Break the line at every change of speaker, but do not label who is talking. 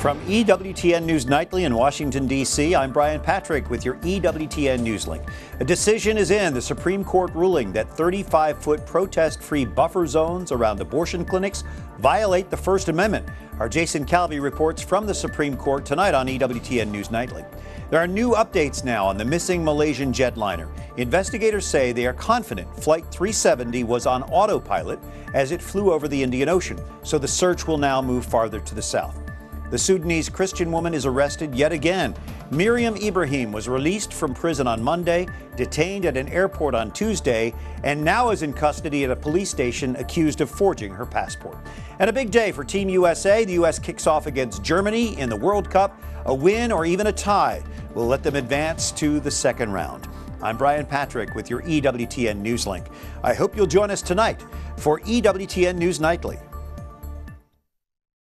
From EWTN News Nightly in Washington, D.C., I'm Brian Patrick with your EWTN Newslink. A decision is in the Supreme Court ruling that 35 foot protest free buffer zones around abortion clinics violate the First Amendment. Our Jason Calvi reports from the Supreme Court tonight on EWTN News Nightly. There are new updates now on the missing Malaysian jetliner. Investigators say they are confident Flight 370 was on autopilot as it flew over the Indian Ocean, so the search will now move farther to the south. The Sudanese Christian woman is arrested yet again. Meriam Ibrahim was released from prison on Monday, detained at an airport on Tuesday, and now is in custody at a police station accused of forging her passport. And a big day for Team USA. The U.S. kicks off against Germany in the World Cup. A win or even a tie will let them advance to the second round. I'm Brian Patrick with your EWTN Newslink. I hope you'll join us tonight for EWTN News Nightly.